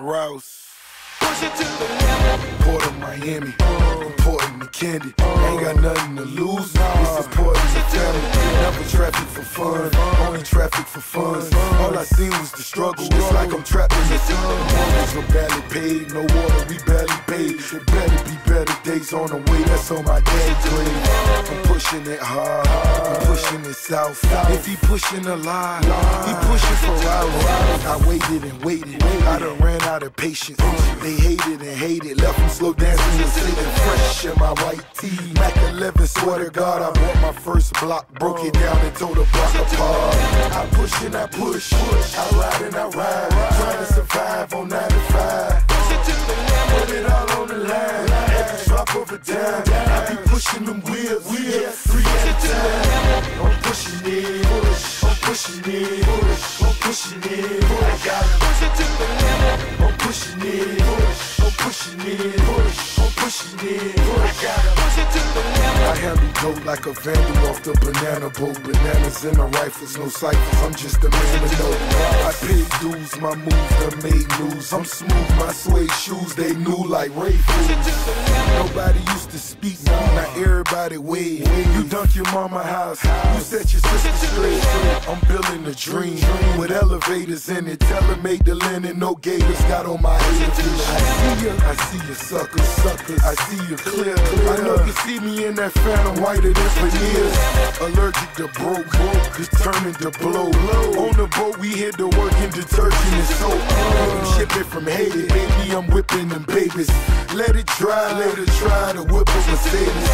Rouse. Port of Miami, important to Candy. Ain't got nothing to lose. This is to family. Never traffic for fun, seen was the struggle. It's like I'm trapped in the sun. Mortgage were barely paid, no water, we barely paid. It better be better days on the way. That's on my dad's grave. I'm pushing it hard, I'm pushing it south. If he pushing a lie, he pushing for hours. I waited and waited, I done ran out of patience. They hated and hated, left them slow dancing and sitting in my white tee. Mac 11, swear to God, I bought my first block, broke it down and tore the block apart. I push and I push, I ride and I ride, trying to survive on 95. Put it all on the line, every drop of a dime. I be pushing them wheels, wheels, three at a time. I'm pushing it, push, I'm pushing it, push, I'm pushing it, Like a vandal off the banana boat. Bananas in the rifles, no ciphers. I'm just a man to know. I paid dues, my moves done made news. I'm smooth, my suede shoes, they new like Ray. Nobody used to speak, now wave. You dunk your mama house, you set your sister straight. I'm building a dream with elevators in it. Tell her make the linen, no gators. Got on my head. I see you, I see ya, suckers, suckers. I see you clear. I know you see me in that phantom whiter than veneers. Allergic to broke, determined to blow. On the boat, we hit the work in detergent and soap. Shipping from Haiti, baby. I'm whipping them babies. Let it dry, let it try to whip a Mercedes.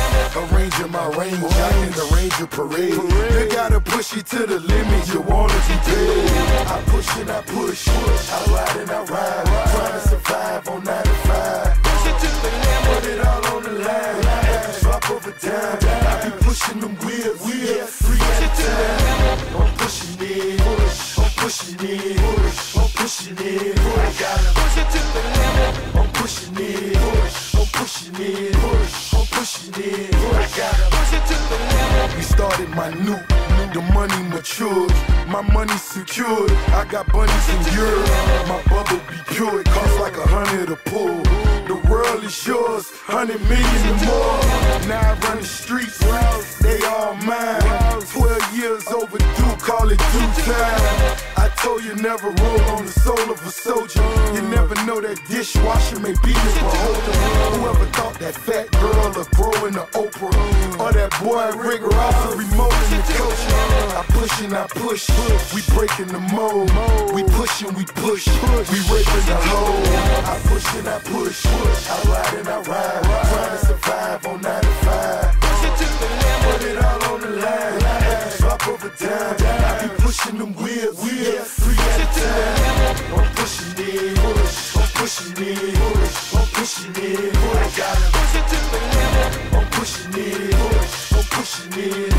Arranging my range, I can arrange a parade. You gotta push it to the limit, you wanna be paid. I push and I push, I ride and I ride. Trying to survive on 95. Push it to the limit, put it all on the line. Every drop of a dime, I be pushing them wheels, wheels, three at a time. I'm pushing it, push, I'm pushing it, push, I'm pushing it. I gotta push it to the limit. I'm pushing it, push, I'm pushing it, started my new, the money matured, my money secured. I got bunnies in Europe, my bubble be pure. It costs like a hundred a pull. The world is yours, hundred million and more. Now I run the streets, they all mine. Twelve years overdue, call it due time. I told you never roll on the soul of a soldier. You never know that dishwasher may be your beholder. Whoever thought that fat girl would grow into Oprah, or that boy Rick Ross remote in the culture. I push and I push, we breaking the mold. We push and we push, we raping the hole. I push and I push, I ride and I ride, trying to survive on 95. Push it to the limit, put it all on the line. Every drop of a dime, I be pushing them wheels, wheels, I'm oh, pushing it,